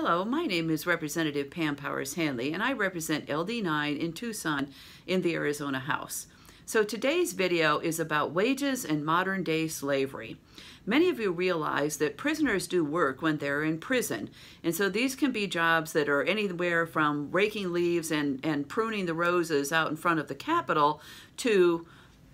Hello, my name is Representative Pam Powers Hannley, and I represent LD9 in Tucson in the Arizona House. So today's video is about wages and modern day slavery. Many of you realize that prisoners do work when they're in prison. And so these can be jobs that are anywhere from raking leaves and, and pruning the roses out in front of the Capitol to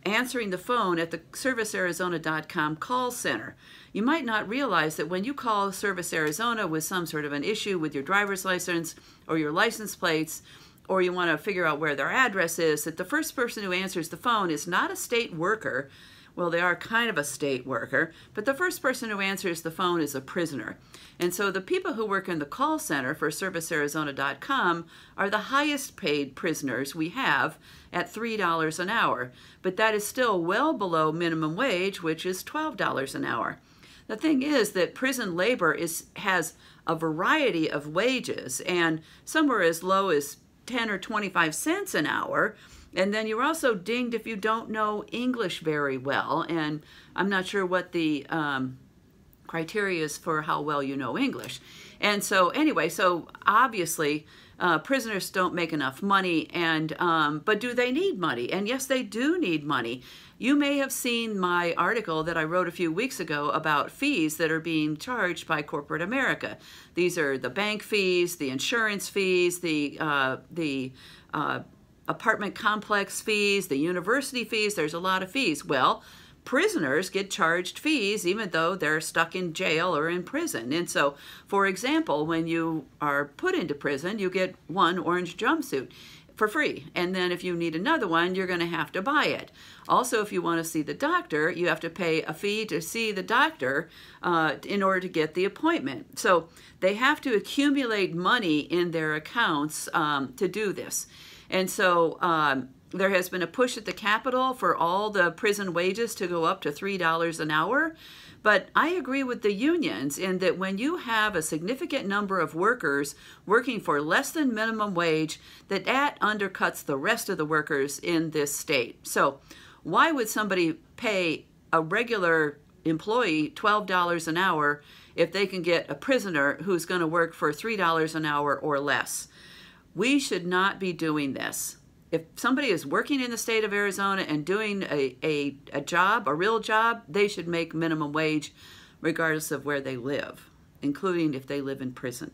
answering the phone at the ServiceArizona.com call center. You might not realize that when you call Service Arizona with some sort of an issue with your driver's license or your license plates, or you want to figure out where their address is, that the first person who answers the phone is not a state worker, well, they are kind of a state worker, but the first person who answers the phone is a prisoner. And so the people who work in the call center for ServiceArizona.com are the highest paid prisoners we have at $3 an hour. But that is still well below minimum wage, which is $12 an hour. The thing is that prison labor is has a variety of wages, and some are as low as 10 or 25 cents an hour, and then you're also dinged if you don't know English very well. And I'm not sure what the um, criteria is for how well you know English. And so, anyway, so obviously, uh, prisoners don't make enough money, and um, but do they need money? And yes, they do need money. You may have seen my article that I wrote a few weeks ago about fees that are being charged by corporate America. These are the bank fees, the insurance fees, the uh, the uh, apartment complex fees, the university fees, there's a lot of fees. Well, prisoners get charged fees even though they're stuck in jail or in prison. And so, for example, when you are put into prison, you get one orange jumpsuit for free. And then if you need another one, you're going to have to buy it. Also, if you want to see the doctor, you have to pay a fee to see the doctor uh, in order to get the appointment. So they have to accumulate money in their accounts um, to do this. And so um, there has been a push at the Capitol for all the prison wages to go up to $3 an hour. But I agree with the unions in that when you have a significant number of workers working for less than minimum wage, that that undercuts the rest of the workers in this state. So why would somebody pay a regular employee $12 an hour if they can get a prisoner who's going to work for $3 an hour or less? We should not be doing this. If somebody is working in the state of Arizona and doing a, a, a job, a real job, they should make minimum wage regardless of where they live, including if they live in prison.